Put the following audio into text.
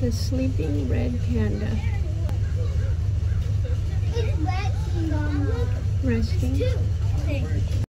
The sleeping red panda. It's resting Mama. Resting. two.